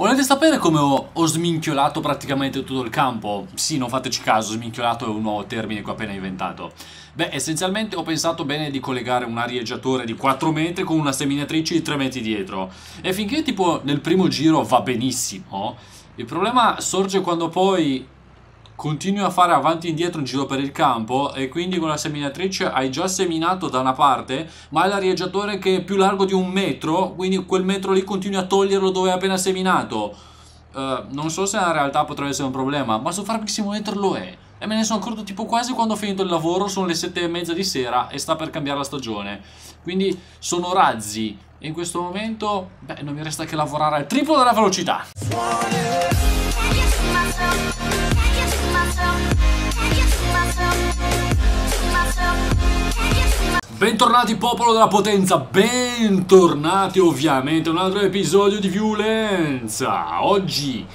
Volete sapere come ho, ho, sminchiolato praticamente tutto il campo? Sì, non fateci caso, sminchiolato è un nuovo termine che ho appena inventato. Beh, essenzialmente ho pensato bene di collegare un arieggiatore di 4 metri con una seminatrice di 3 metri dietro. E finché tipo nel primo giro va benissimo, il problema sorge quando poi continui a fare avanti e indietro in giro per il campo e quindi con la seminatrice hai già seminato da una parte ma hai l'arieggiatore che è più largo di un metro quindi quel metro lì continui a toglierlo dove hai appena seminato. Uh, non so se in realtà potrebbe essere un problema ma su Farming Simulator lo è. E me ne sono accorto tipo quasi quando ho finito il lavoro sono le sette e mezza di sera e sta per cambiare la stagione. Quindi sono razzi. E in questo momento beh non mi resta che lavorare al triplo della velocità Bentornati popolo della potenza, bentornati ovviamente a un altro episodio di violenza. Oggi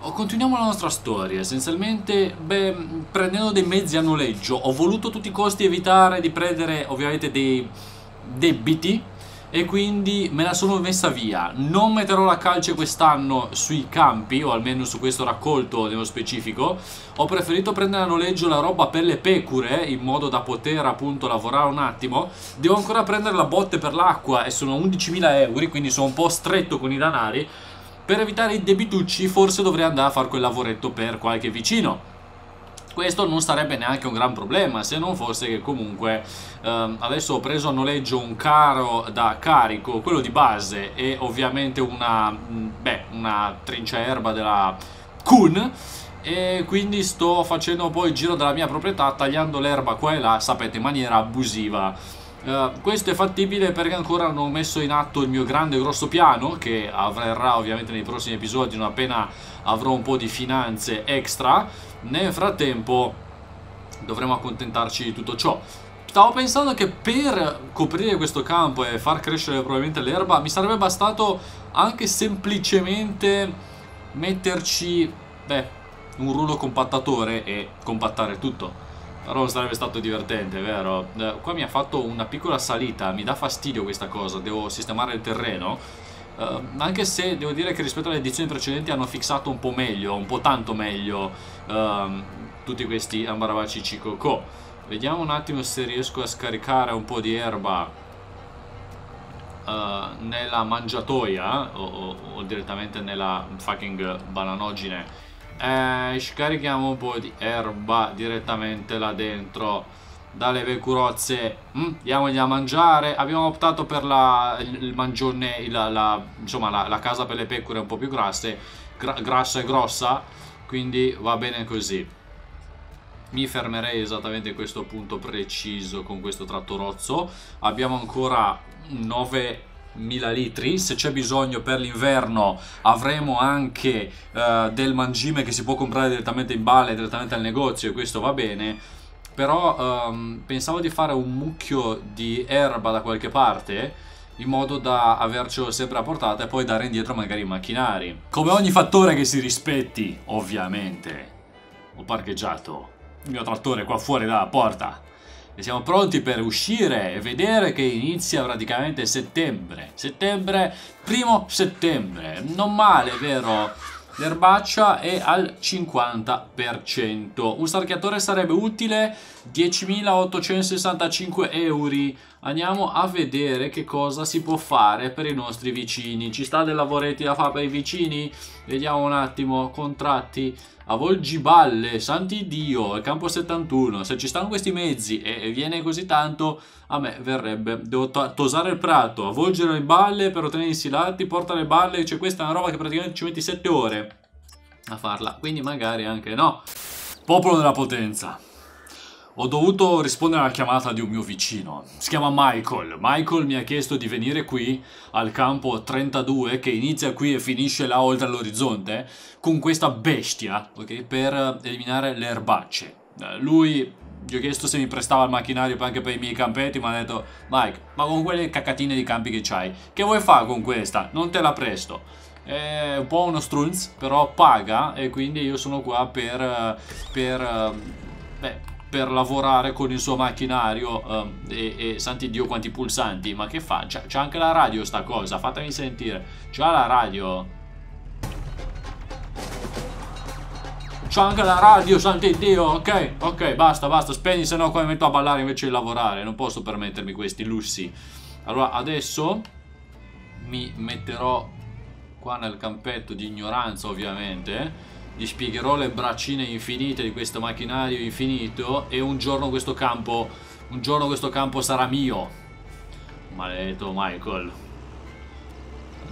oh, continuiamo la nostra storia, essenzialmente beh, prendendo dei mezzi a noleggio Ho voluto a tutti i costi evitare di prendere ovviamente dei debiti e quindi me la sono messa via. Non metterò la calce quest'anno sui campi, o almeno su questo raccolto nello specifico. Ho preferito prendere a noleggio la roba per le pecore, in modo da poter appunto lavorare un attimo. Devo ancora prendere la botte per l'acqua e sono 11.000 euro, quindi sono un po' stretto con i danari. Per evitare i debitucci forse dovrei andare a fare quel lavoretto per qualche vicino questo non sarebbe neanche un gran problema se non fosse che comunque ehm, adesso ho preso a noleggio un caro da carico, quello di base e ovviamente una, mm, beh, una trincia erba della Kun e quindi sto facendo poi il giro della mia proprietà tagliando l'erba qua e là, sapete, in maniera abusiva. Uh, questo è fattibile perché ancora non ho messo in atto il mio grande grosso piano che avverrà ovviamente nei prossimi episodi non appena avrò un po' di finanze extra nel frattempo dovremo accontentarci di tutto ciò. Stavo pensando che per coprire questo campo e far crescere probabilmente l'erba mi sarebbe bastato anche semplicemente metterci, beh, un rullo compattatore e compattare tutto. Però sarebbe stato divertente, vero? Eh, qua mi ha fatto una piccola salita, mi dà fastidio questa cosa, devo sistemare il terreno Uh, anche se devo dire che rispetto alle edizioni precedenti hanno fissato un po' meglio, un po' tanto meglio uh, tutti questi ambarabaci Cicocò. Vediamo un attimo se riesco a scaricare un po' di erba uh, nella mangiatoia o, o, o, direttamente nella fucking bananogine. Eh, scarichiamo un po' di erba direttamente là dentro dalle vecurozze mm, diamogli a mangiare. Abbiamo optato per la, il mangione la, la, insomma la, la, casa per le pecore un po' più grasse gra, grassa e grossa quindi va bene così. Mi fermerei esattamente a questo punto preciso con questo trattorozzo abbiamo ancora 9 mila litri. Se c'è bisogno per l'inverno avremo anche uh, del mangime che si può comprare direttamente in balle direttamente al negozio e questo va bene. Però um, pensavo di fare un mucchio di erba da qualche parte in modo da avercelo sempre a portata e poi dare indietro magari i macchinari. Come ogni fattore che si rispetti, ovviamente, ho parcheggiato il mio trattore qua fuori dalla porta e siamo pronti per uscire e vedere che inizia praticamente settembre. Settembre, primo settembre, non male, vero? l'erbaccia è al 50%. Un sarchiatore sarebbe utile 10.865 euro. Andiamo a vedere che cosa si può fare per i nostri vicini. Ci sta dei lavoretti da fare per i vicini? Vediamo un attimo, contratti. Avvolgiballe, santi Dio, campo 71. Se ci stanno questi mezzi e viene così tanto, a me verrebbe. Devo tosare il prato, avvolgere le balle per ottenere i silati, porta le balle. Cioè questa è una roba che praticamente ci metti 7 ore a farla. Quindi magari anche no. Popolo della potenza. Ho dovuto rispondere alla chiamata di un mio vicino. Si chiama Michael. Michael mi ha chiesto di venire qui al campo 32 che inizia qui e finisce là oltre all'orizzonte con questa bestia, ok? Per eliminare le erbacce. Eh, lui gli ho chiesto se mi prestava il macchinario anche per i miei campetti, ma ha detto Mike, ma con quelle cacatine di campi che c'hai, che vuoi fare con questa? Non te la presto. È un po' uno strunz, però paga e quindi io sono qua per, per beh, per lavorare con il suo macchinario um, e, e santi Dio quanti pulsanti, ma che fa? C'è anche la radio sta cosa, fatemi sentire, c'è la radio... C'è anche la radio, santi Dio, ok, ok, basta, basta, spegni, se no qua mi metto a ballare invece di lavorare, non posso permettermi questi lussi. Allora, adesso mi metterò qua nel campetto di ignoranza, ovviamente, gli spiegherò le braccine infinite di questo macchinario infinito. E un giorno questo campo, un giorno questo campo sarà mio. Maledetto Michael.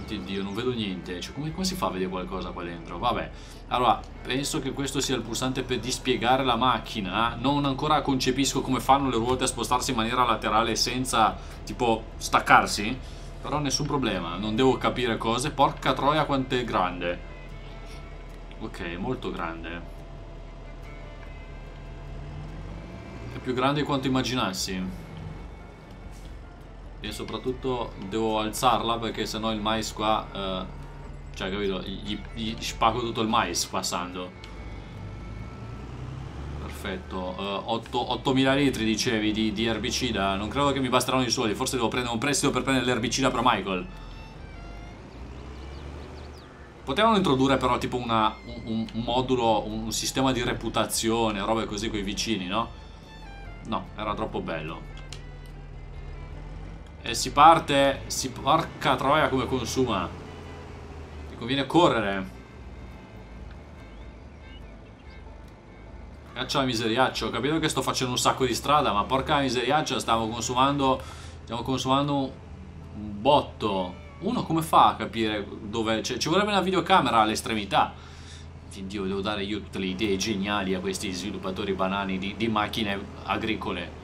Dio, non vedo niente. Cioè, come, come, si fa a vedere qualcosa qua dentro? Vabbè. Allora, penso che questo sia il pulsante per dispiegare la macchina. Non ancora concepisco come fanno le ruote a spostarsi in maniera laterale senza, tipo, staccarsi. Però nessun problema. Non devo capire cose. Porca troia quanto è grande. Ok, molto grande. È più grande di quanto immaginassi. E soprattutto devo alzarla perché sennò il mais qua... Eh, cioè, capito? Gli, gli spago tutto il mais passando. Perfetto. Uh, 8.000 litri dicevi di, di, erbicida. Non credo che mi basteranno i soldi. Forse devo prendere un prestito per prendere l'erbicida per Michael. Potevano introdurre però tipo una, un, un, modulo, un sistema di reputazione, robe così con i vicini, no? No, era troppo bello. E si parte, si porca troia come consuma. Mi conviene correre. Caccia la miseriaccia, ho capito che sto facendo un sacco di strada, ma porca miseriaccia, stavo consumando, stiamo consumando un botto. Uno come fa a capire dove... Cioè, ci vorrebbe una videocamera all'estremità. Dio, devo dare io tutte le idee geniali a questi sviluppatori banani di, di macchine agricole.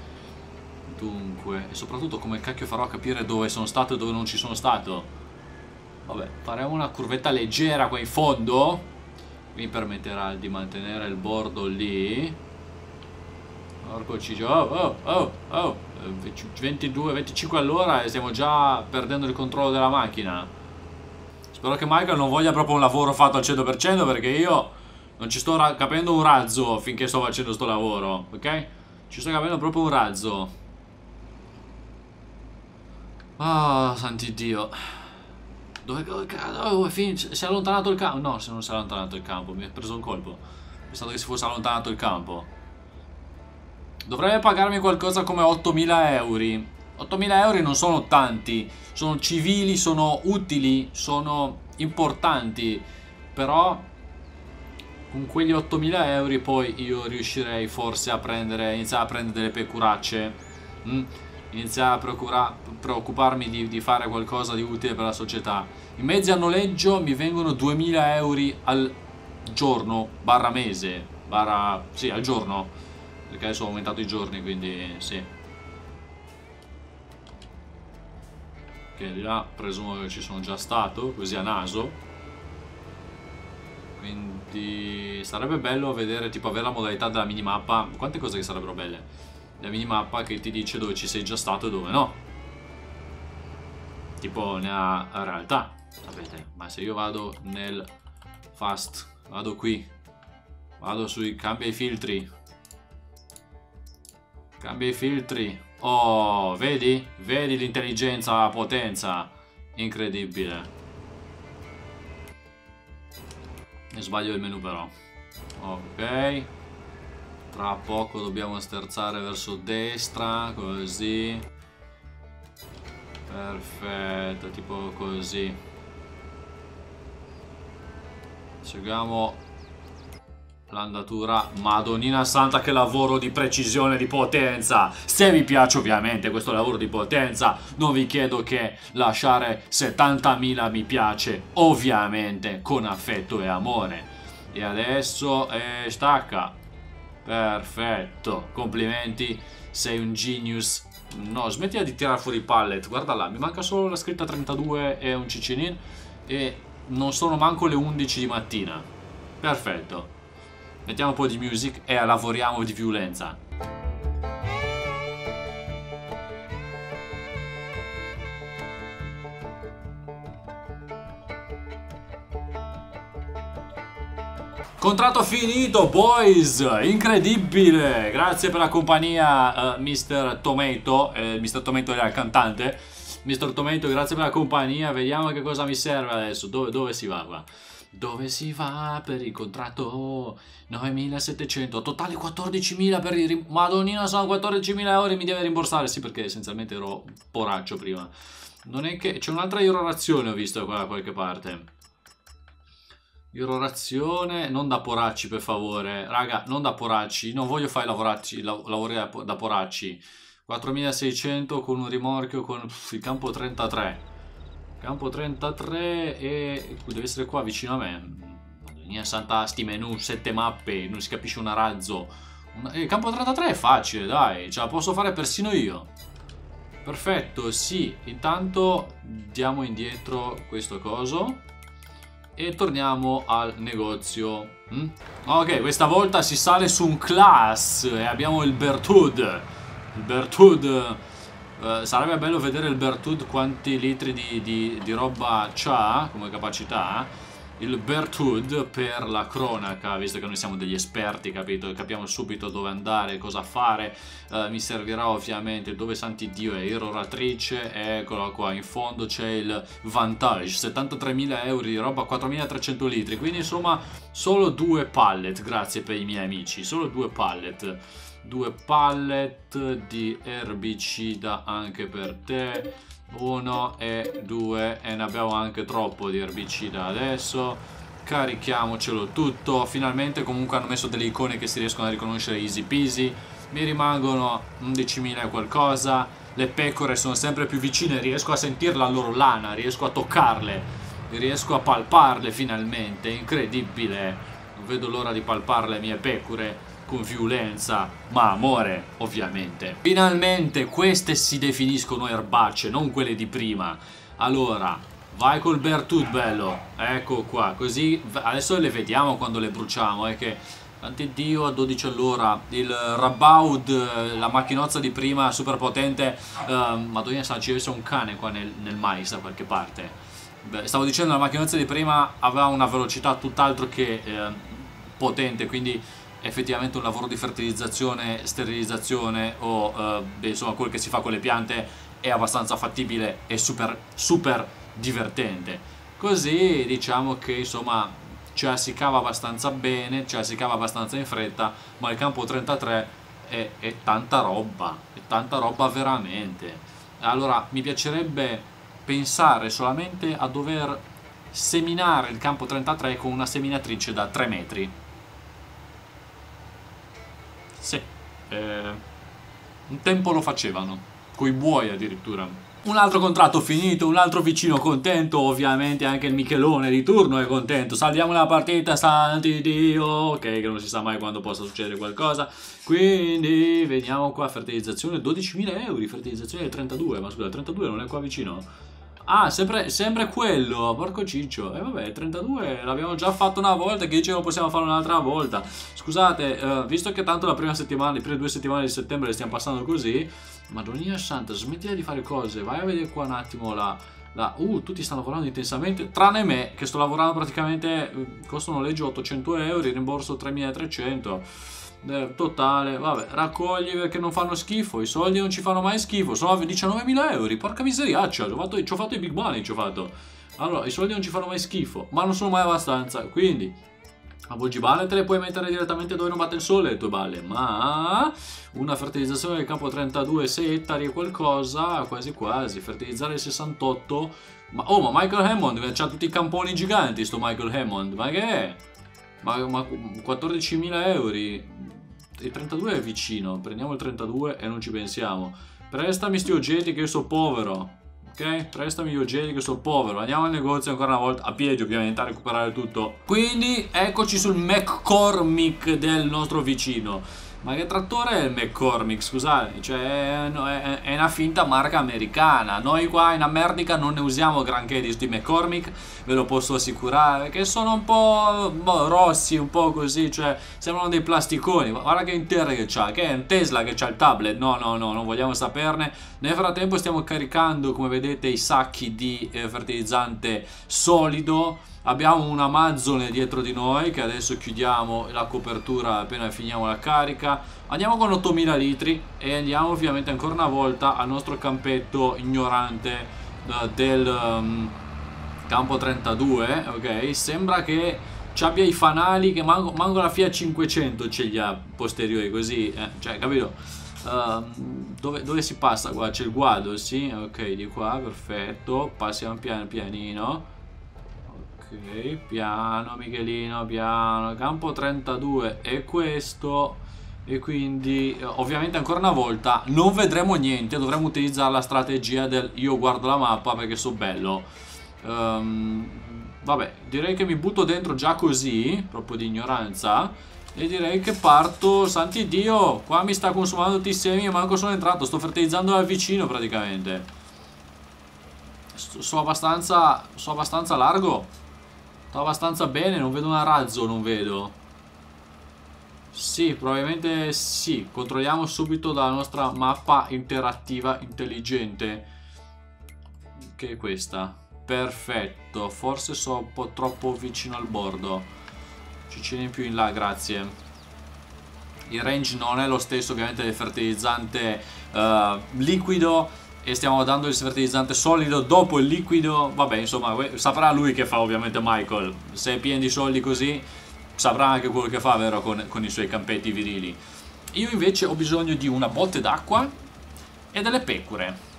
Dunque, e soprattutto come cacchio farò a capire dove sono stato e dove non ci sono stato. Vabbè, faremo una curvetta leggera qua in fondo. Mi permetterà di mantenere il bordo lì. Porco ciccio, oh, oh, oh, oh. 22, 25 all'ora e stiamo già perdendo il controllo della macchina. Spero che Michael non voglia proprio un lavoro fatto al 100% perché io non ci sto capendo un razzo finché sto facendo sto lavoro, ok? Ci sto capendo proprio un razzo. Oh, santi Dio. Dove, dove, dove? Si è allontanato il campo? No, se non si è allontanato il campo, mi ha preso un colpo. Pensavo che si fosse allontanato il campo. Dovrebbe pagarmi qualcosa come 8.000 euro. 8.000 euro non sono tanti, sono civili, sono utili, sono importanti, però con quegli 8.000 euro poi io riuscirei forse a prendere, iniziare a prendere delle pecuracce. Mm? iniziare a preoccuparmi di, di, fare qualcosa di utile per la società. I mezzi a noleggio mi vengono 2000 euro al giorno, barra mese, barra... sì, al giorno, perché adesso ho aumentato i giorni, quindi sì. Che di là presumo che ci sono già stato, così a naso. Quindi sarebbe bello vedere, tipo avere la modalità della minimappa. Quante cose che sarebbero belle la minimappa che ti dice dove ci sei già stato e dove no. Tipo nella realtà. Sapete, ma se io vado nel fast, vado qui, vado sui cambia i filtri. Cambia i filtri. Oh, vedi? Vedi l'intelligenza, la potenza. Incredibile. E sbaglio il menu però. Ok. Tra poco dobbiamo sterzare verso destra, così. Perfetto, tipo così. Seguiamo l'andatura. Madonnina santa che lavoro di precisione, di potenza. Se vi piace ovviamente questo lavoro di potenza, non vi chiedo che lasciare 70.000 mi piace, ovviamente con affetto e amore. E adesso eh, stacca. Perfetto, complimenti, sei un genius. No, smettila di tirare fuori i pallet, guarda là, mi manca solo la scritta 32 e un cicinin e non sono manco le 11 di mattina. Perfetto. Mettiamo un po' di music e lavoriamo di violenza. Contratto finito, boys! Incredibile! Grazie per la compagnia, uh, Mr. Tomato. Eh, Mr. Tomato era il cantante. Mr. Tomato, grazie per la compagnia. Vediamo che cosa mi serve adesso. Dove, dove si va qua? Dove si va per il contratto? 9.700, totale 14.000 per il... Rim- Madonnina, sono 14.000 euro e mi deve rimborsare. Sì, perché essenzialmente ero poraccio prima. Non è che... C'è un'altra irrorazione ho visto qua da qualche parte. Irrorazione, non da poracci per favore. Raga, non da poracci. Non voglio fare lavoracci, lav lavori da poracci. 4600 con un rimorchio con pff, il campo 33. Campo 33 e deve essere qua vicino a me. Madonna santa, sti menu, 7 mappe, non si capisce un razzo. Il campo 33 è facile, dai, ce la posso fare persino io. Perfetto, sì, intanto diamo indietro questo coso e torniamo al negozio. Mm? Ok, questa volta si sale su un class e abbiamo il Bertud. Il Bertud Uh, sarebbe bello vedere il Bertud quanti litri di, di, di roba c'ha come capacità il Bertud per la cronaca, visto che noi siamo degli esperti, capito? Capiamo subito dove andare, cosa fare. Uh, mi servirà ovviamente dove santi Dio è irroratrice. Eccola qua, in fondo c'è il Vantage, 73.000 euro di roba, 4.300 litri. Quindi insomma solo due pallet, grazie per i miei amici, solo due pallet due pallet di erbicida anche per te. Uno e due e ne abbiamo anche troppo di erbicida adesso. Carichiamocelo tutto. Finalmente comunque hanno messo delle icone che si riescono a riconoscere easy peasy. Mi rimangono 11.000 e qualcosa. Le pecore sono sempre più vicine riesco a sentire la loro lana riesco a toccarle riesco a palparle finalmente. Incredibile. Non vedo l'ora di palpare le mie pecore con violenza, ma amore, ovviamente. Finalmente queste si definiscono erbacce, non quelle di prima. Allora, vai col Bertut, bello. Ecco qua, così adesso le vediamo quando le bruciamo, è che Tante Dio a 12 all'ora, il Rabaud, la macchinozza di prima super potente, uh, madonna sa ci un cane qua nel, nel mais da qualche parte. Beh, stavo dicendo la macchinozza di prima aveva una velocità tutt'altro che eh, potente, quindi effettivamente un lavoro di fertilizzazione, sterilizzazione o eh, insomma quel che si fa con le piante è abbastanza fattibile e super, super divertente. Così diciamo che insomma ce la si cava abbastanza bene, ce la si cava abbastanza in fretta, ma il campo 33 è, è tanta roba, è tanta roba veramente. Allora mi piacerebbe pensare solamente a dover seminare il campo 33 con una seminatrice da 3 metri eh, un tempo lo facevano, coi buoi addirittura. Un altro contratto finito, un altro vicino contento, ovviamente anche il Michelone di turno è contento. Salviamo la partita, santi Dio, ok, che non si sa mai quando possa succedere qualcosa. Quindi veniamo qua, fertilizzazione, 12.000 euro, fertilizzazione del 32, ma scusa, il 32 non è qua vicino? Ah, sempre, sempre quello, porco ciccio. E eh, vabbè, 32 l'abbiamo già fatto una volta, che dice lo possiamo fare un'altra volta. Scusate, uh, visto che tanto la prima settimana, le prime due settimane di settembre le stiamo passando così, Madonna santa, smettila di fare cose, vai a vedere qua un attimo la... la uh, tutti stanno lavorando intensamente, tranne me, che sto lavorando praticamente, uh, costa un noleggio 800 euro, rimborso 3300 totale, vabbè, raccogli perché non fanno schifo, i soldi non ci fanno mai schifo, sono 19.000 euro, porca miseriaccia, ci ho, fatto, ci ho fatto i big money, ci ho fatto. Allora, i soldi non ci fanno mai schifo, ma non sono mai abbastanza, quindi a Volgibale te le puoi mettere direttamente dove non batte il sole le tue balle, ma una fertilizzazione del campo 32, 6 ettari e qualcosa, quasi quasi, fertilizzare il 68, ma oh ma Michael Hammond, c'ha tutti i camponi giganti sto Michael Hammond, ma che è? Ma, ma 14.000 euro, il 32 è vicino, prendiamo il 32 e non ci pensiamo. Prestami sti oggetti che io sono povero. Ok? Prestami gli oggetti che sono povero. Andiamo al negozio ancora una volta, a piedi ovviamente, a recuperare tutto. Quindi eccoci sul McCormick del nostro vicino. Ma che trattore è il McCormick, scusate? Cioè, è, è, una finta marca americana. Noi qua in America non ne usiamo granché di sti McCormick, ve lo posso assicurare, che sono un po' boh, rossi, un po' così, cioè, sembrano dei plasticoni. Guarda che Inter che c'ha, che è un Tesla che c'ha il tablet. No, no, no, non vogliamo saperne. Nel frattempo stiamo caricando, come vedete, i sacchi di eh, fertilizzante solido Abbiamo un Amazon dietro di noi che adesso chiudiamo la copertura appena finiamo la carica. Andiamo con 8000 litri e andiamo ovviamente ancora una volta al nostro campetto ignorante uh, del, um, Campo 32, ok? Sembra che ci abbia i fanali che manco, manco la Fiat 500 ce li ha posteriori così, eh? cioè capito? Uh, dove, dove, si passa qua? C'è il guado, sì? Ok, di qua, perfetto. Passiamo piano pianino. Ok, piano Michelino, piano. Campo 32 è questo. E quindi, eh, ovviamente ancora una volta, non vedremo niente. Dovremo utilizzare la strategia del io guardo la mappa perché so bello. Um, vabbè, direi che mi butto dentro già così, proprio di ignoranza. E direi che parto, santi Dio, qua mi sta consumando tutti i semi e manco sono entrato, sto fertilizzando al vicino praticamente. Sono abbastanza, sono abbastanza largo, sto abbastanza bene, non vedo un razzo, non vedo. Sì, probabilmente sì, controlliamo subito dalla nostra mappa interattiva intelligente, che è questa. Perfetto, forse sono un po' troppo vicino al bordo. Cicini più in là, grazie. Il range non è lo stesso ovviamente del fertilizzante uh, liquido e stiamo dando il fertilizzante solido dopo il liquido. Vabbè, insomma, saprà lui che fa ovviamente Michael. Se è pieno di soldi così, saprà anche quello che fa, vero, con, con i suoi campetti virili. Io invece ho bisogno di una botte d'acqua e delle pecore.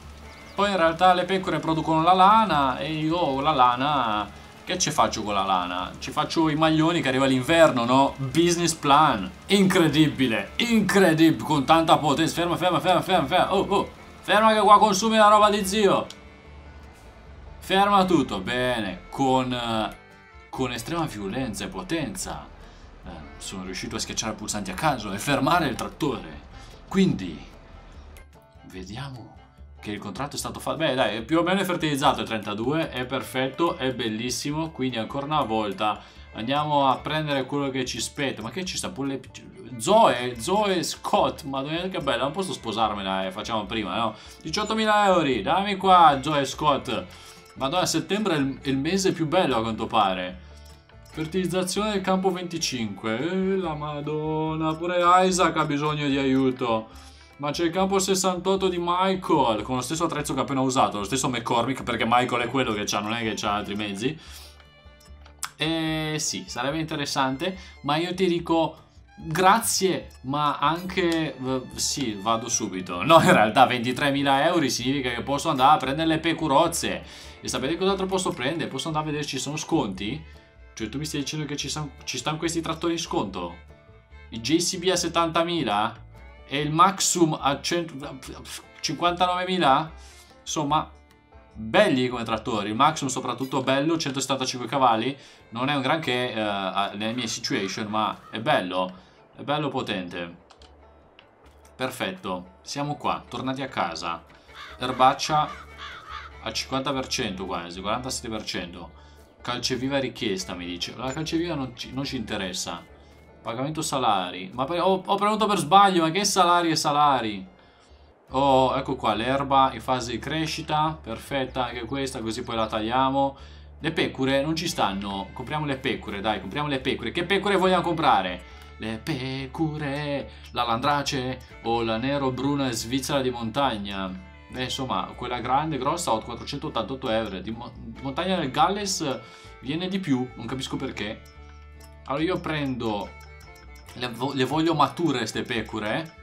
Poi in realtà le pecore producono la lana e io ho la lana che ci faccio con la lana? Ci faccio i maglioni che arriva l'inverno, no? Business plan. Incredibile, incredibile, con tanta potenza. Ferma, ferma, ferma, ferma, ferma. Oh, oh. Ferma che qua consumi la roba di zio. Ferma tutto, bene. Con, uh, con estrema violenza e potenza. Uh, sono riuscito a schiacciare pulsanti a caso e fermare il trattore. Quindi, vediamo che il contratto è stato fatto beh dai più o meno è fertilizzato il 32 è perfetto è bellissimo quindi ancora una volta andiamo a prendere quello che ci spetta. Ma che ci sta pure. Zoe Zoe Scott. Madonna che bella non posso sposarmela eh, facciamo prima no? 18.000 euro dammi qua Zoe Scott. Madonna settembre è il, il mese più bello a quanto pare. Fertilizzazione del campo 25 eh, la madonna pure Isaac ha bisogno di aiuto. Ma c'è il campo 68 di Michael, con lo stesso attrezzo che ho appena usato, lo stesso McCormick, perché Michael è quello che c'ha, non è che c'ha altri mezzi. E sì, sarebbe interessante, ma io ti dico grazie, ma anche... Uh, sì, vado subito. No, in realtà 23.000 euro significa che posso andare a prendere le pecurozze. E sapete cos'altro posso prendere? Posso andare a vedere ci sono sconti? Cioè tu mi stai dicendo che ci, ci stanno questi trattori in sconto? Il JCB a 70.000? e il Maxum a 59.000 insomma belli come trattori. Il Maxum soprattutto bello 175 cavalli non è un granché uh, nelle mie situation ma è bello è bello potente. Perfetto siamo qua tornati a casa. Erbaccia al 50% quasi 47% calceviva richiesta mi dice. La calceviva non ci, non ci interessa. Pagamento salari. Ma ho, ho premuto per sbaglio, ma che salari e salari? Oh, ecco qua, l'erba in fase di crescita. Perfetta anche questa, così poi la tagliamo. Le pecore non ci stanno. Compriamo le pecore, dai, compriamo le pecore. Che pecore vogliamo comprare? Le pecore, la landrace o la nero-bruna svizzera di montagna. Beh, insomma, quella grande, grossa, ho 488 euro. Di, mo montagna del Galles viene di più, non capisco perché. Allora io prendo le, vo le voglio mature queste pecore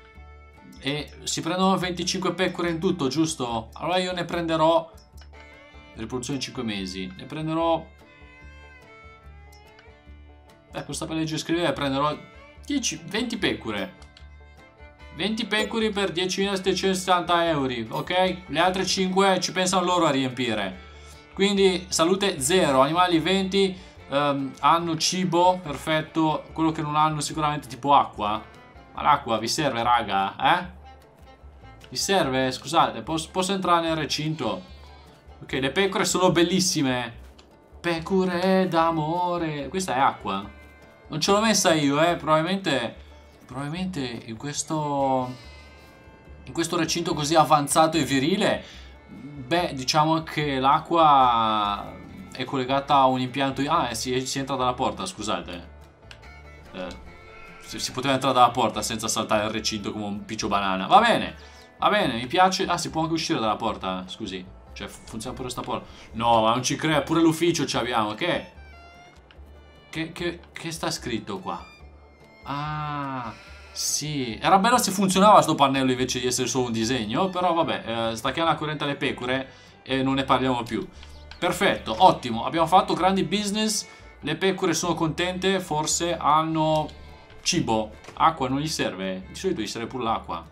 e si prendono 25 pecore in tutto, giusto? Allora io ne prenderò riproduzione in 5 mesi, ne prenderò eh, questa per legge scrivere prenderò 10, 20 pecore 20 pecore per 10.760 euro, ok? Le altre 5 ci pensano loro a riempire. Quindi salute 0, animali 20, um, hanno cibo, perfetto. Quello che non hanno sicuramente tipo acqua. L'acqua vi serve, raga? Eh? Vi serve? Scusate, posso, posso entrare nel recinto? Ok, le pecore sono bellissime. Pecore d'amore. Questa è acqua. Non ce l'ho messa io, eh. Probabilmente... Probabilmente in questo... In questo recinto così avanzato e virile... Beh, diciamo che l'acqua è collegata a un impianto... Ah, si, si entra dalla porta, scusate. Eh, si, si, poteva entrare dalla porta senza saltare il recinto come un piccio banana. Va bene, va bene, mi piace... Ah, si può anche uscire dalla porta, scusi. Cioè, funziona pure sta porta. No, ma non ci crea, pure l'ufficio ci abbiamo. Che? Che, che, che sta scritto qua? Ah, sì. Era bello se funzionava sto pannello invece di essere solo un disegno. Però vabbè, eh, stacchiamo la corrente alle pecore e non ne parliamo più. Perfetto, ottimo. Abbiamo fatto grandi business. Le pecore sono contente. Forse hanno cibo. Acqua non gli serve. Di solito gli serve pure l'acqua.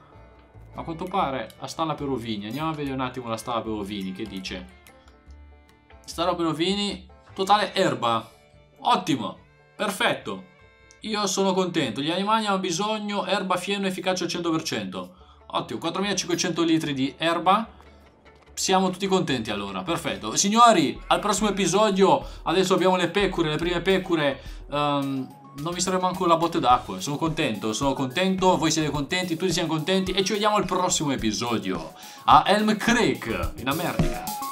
A quanto pare a stalla per ovini. Andiamo a vedere un attimo la stalla per ovini. Che dice? Stalla per ovini. Totale erba. Ottimo. Perfetto. Io sono contento. Gli animali hanno bisogno erba, fieno, efficace al 100%. Ottimo. 4500 litri di erba. Siamo tutti contenti allora, perfetto. Signori, al prossimo episodio, adesso abbiamo le pecore, le prime pecore. Um, non vi saremo manco la botte d'acqua. Sono contento, sono contento, voi siete contenti, tutti siamo contenti e ci vediamo al prossimo episodio a Elm Creek in America.